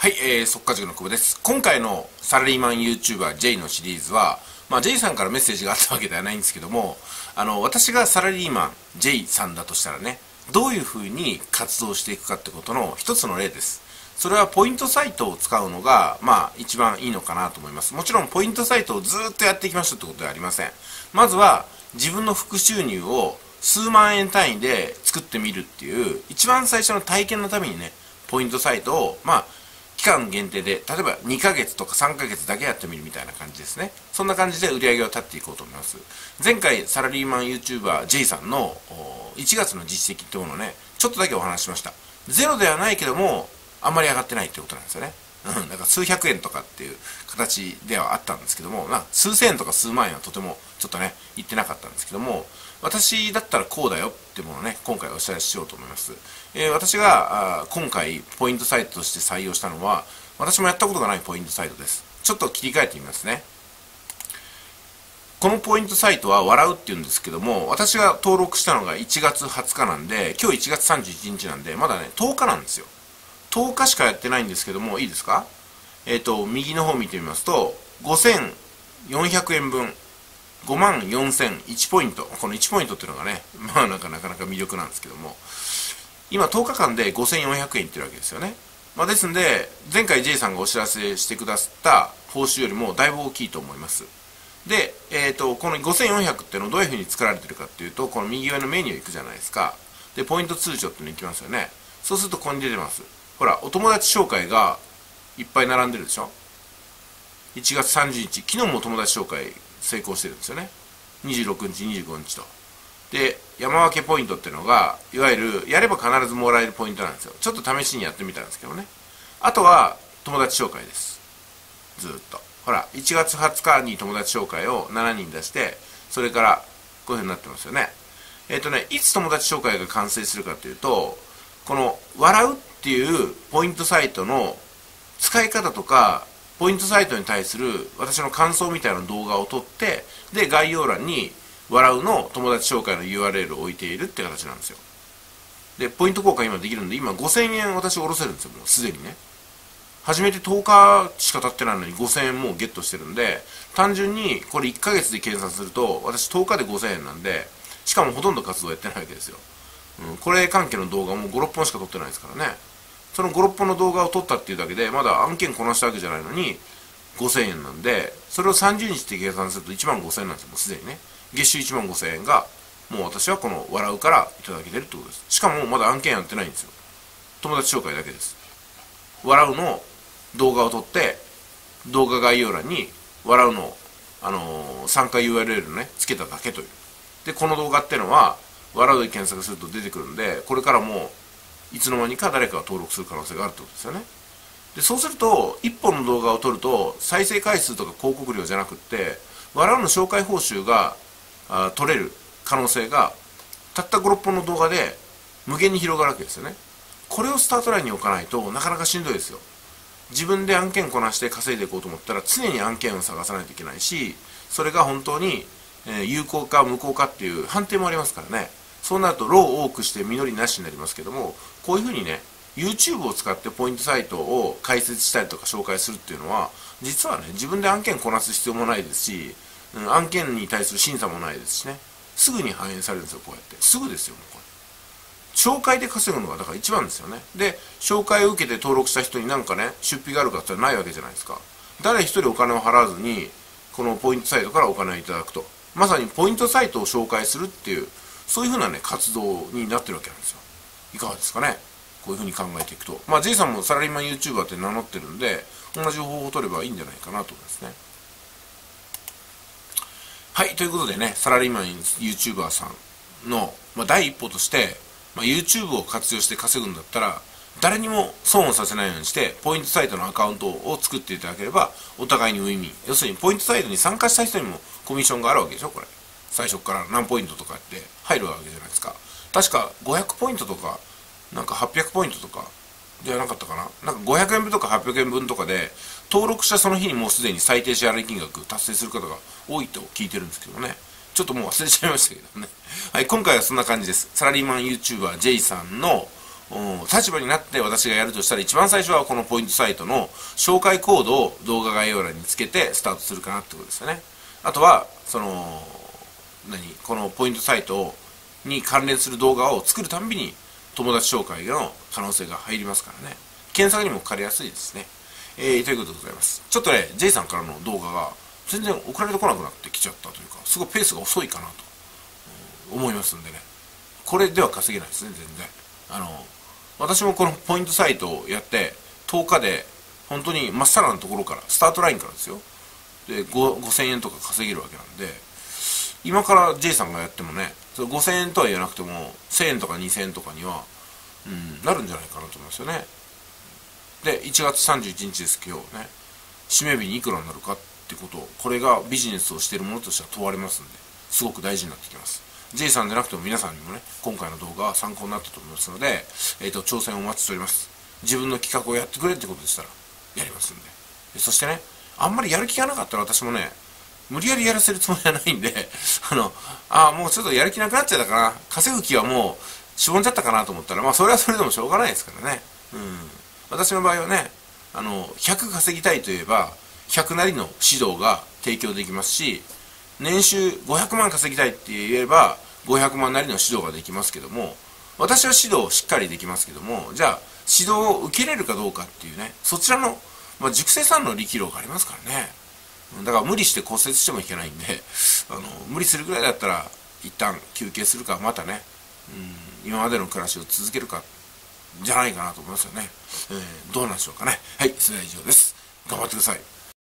はい、えー、速稼塾の久保です。今回のサラリーマン YouTuber J のシリーズは、まあ J さんからメッセージがあったわけではないんですけども、あの、私がサラリーマン J さんだとしたらね、どういうふうに活動していくかってことの一つの例です。それはポイントサイトを使うのが、まあ一番いいのかなと思います。もちろんポイントサイトをずっとやっていきましょうってことではありません。まずは自分の副収入を数万円単位で作ってみるっていう、一番最初の体験のためにね、ポイントサイトを、まあ期間限定で、例えば2ヶ月とか3ヶ月だけやってみるみたいな感じですね。そんな感じで売り上げを立っていこうと思います。前回、サラリーマン YouTuber J さんの1月の実績ってものをね、ちょっとだけお話しました。ゼロではないけども、あんまり上がってないってことなんですよね。うん、だから数百円とかっていう形ではあったんですけども、ま、数千円とか数万円はとてもちょっとね、言ってなかったんですけども、私だったらこうだよっていうものをね、今回お知らせしようと思います。えー、私があ今回ポイントサイトとして採用したのは、私もやったことがないポイントサイトです。ちょっと切り替えてみますね。このポイントサイトは笑うって言うんですけども、私が登録したのが1月20日なんで、今日1月31日なんで、まだね、10日なんですよ。10日しかやってないんですけども、いいですか？えっ、ー、と、右の方見てみますと、5400円分、5万4001ポイント。この1ポイントっていうのがね、まあなかなか魅力なんですけども、今10日間で5400円いってるわけですよね。まあ、ですんで、前回 J さんがお知らせしてくださった報酬よりもだいぶ大きいと思います。で、えっ、ー、と、この5400っていうのをどういうふうに作られてるかっていうと、この右上のメニュー行くじゃないですか。で、ポイント通帳っていうの行きますよね。そうするとここに出てます。ほら、お友達紹介がいっぱい並んでるでしょ ?1 月30日、昨日も友達紹介成功してるんですよね。26日、25日と。で、山分けポイントっていうのが、いわゆる、やれば必ずもらえるポイントなんですよ。ちょっと試しにやってみたんですけどね。あとは、友達紹介です。ずっと。ほら、1月20日に友達紹介を7人出して、それからこういうふうになってますよね。えっ、ー、とね、いつ友達紹介が完成するかというと、この、笑うっていうポイントサイトの使い方とか、ポイントサイトに対する私の感想みたいな動画を撮って、で、概要欄に、笑うの友達紹介の URL を置いているって形なんですよ。で、ポイント交換今できるんで、今5000円私下ろせるんですよ、もうすでにね。始めて10日しか経ってないのに5000円もうゲットしてるんで、単純にこれ1ヶ月で計算すると、私10日で5000円なんで、しかもほとんど活動やってないわけですよ。うん、これ関係の動画も5、6本しか撮ってないですからね。その5、6本の動画を撮ったっていうだけで、まだ案件こなしたわけじゃないのに、5000円なんで、それを30日って計算すると1万5000円なんですよ、もうすでにね。月収1万5000円が、もう私はこの笑うからいただけてるってことです。しかもまだ案件やってないんですよ。友達紹介だけです。笑うの動画を撮って、動画概要欄に笑うの、あのー、参加 URL ね、つけただけという。で、この動画っていうのは、笑うで検索すると出てくるんで、これからもいつの間にか誰かが登録する可能性があるってことですよね。で、そうすると、1本の動画を撮ると、再生回数とか広告料じゃなくって、笑うの紹介報酬があ取れる可能性がたった56本の動画で無限に広がるわけですよね。これをスタートラインに置かないとなかなかしんどいですよ。自分で案件こなして稼いでいこうと思ったら常に案件を探さないといけないしそれが本当に、有効か無効かっていう判定もありますからね。そうなると労を多くして実りなしになりますけどもこういうふうにね YouTube を使ってポイントサイトを開設したりとか紹介するっていうのは実はね自分で案件こなす必要もないですしうん、案件に対する審査もないですしね。すぐに反映されるんですよこうやって。すぐですよもうこれ。紹介で稼ぐのがだから一番ですよね。で紹介を受けて登録した人になんかね出費があるかってないわけじゃないですか。誰一人お金を払わずにこのポイントサイトからお金をいただくと。まさにポイントサイトを紹介するっていうそういうふうなね活動になってるわけなんですよ。いかがですかね。こういうふうに考えていくと。まあ J さんもサラリーマン YouTuber って名乗ってるんで同じ方法を取ればいいんじゃないかなと思いますね。はい、ということでね、サラリーマン YouTuber さんの、まあ、第一歩として、まあ、YouTube を活用して稼ぐんだったら、誰にも損をさせないようにして、ポイントサイトのアカウントを作っていただければ、お互いにウィンウィン。要するに、ポイントサイトに参加した人にもコミッションがあるわけでしょ、これ。最初から何ポイントとかって。入るわけじゃないですか。確か500ポイントとか、なんか800ポイントとか、ではなかったかな。なんか500円分とか800円分とかで登録したその日にもうすでに最低支払い金額達成する方が多いと聞いてるんですけどね。ちょっともう忘れちゃいましたけどね。はい今回はそんな感じです。サラリーマン YouTuber J さんの立場になって私がやるとしたら一番最初はこのポイントサイトの紹介コードを動画概要欄につけてスタートするかなってことですよね。あとはその何このポイントサイトに関連する動画を作るたびに友達紹介の可能性が入りますからね。検索にもかかりやすいですね。えー、ということでございます。ちょっとね J さんからの動画が全然送られてこなくなってきちゃったというかすごいペースが遅いかなと、思いますんでね。これでは稼げないですね全然。あの私もこのポイントサイトをやって10日で本当にまっさらなところからスタートラインからですよ。で5000円とか稼げるわけなんで今から J さんがやってもねそれ5000円とは言わなくても1000円とか2000円とかには、うん、なるんじゃないかなと思いますよね。で1月31日です今日ね締め日にいくらになるかってことこれがビジネスをしているものとしては問われますんですごく大事になってきます。J さんでなくても皆さんにもね今回の動画は参考になったと思いますので、えーと、挑戦をお待ちしております。自分の企画をやってくれってことでしたらやりますんで。そしてねあんまりやる気がなかったら私もね無理やりやらせるつもりはないんで あのああもうちょっとやる気なくなっちゃったかな。稼ぐ気はもうしぼんじゃったかなと思ったらまあそれはそれでもしょうがないですからね。うん。私の場合はねあの100稼ぎたいといえば100なりの指導が提供できますし年収500万稼ぎたいって言えば500万なりの指導ができますけども私は指導しっかりできますけどもじゃあ指導を受けれるかどうかっていうねそちらの、まあ、熟成さんの力量がありますからね。だから無理して骨折してもいけないんで あの無理するぐらいだったら一旦休憩するかまたね、うん、今までの暮らしを続けるかじゃないかなと思いますよね、えー、どうなんでしょうかね。はいそれでは以上です。頑張ってください。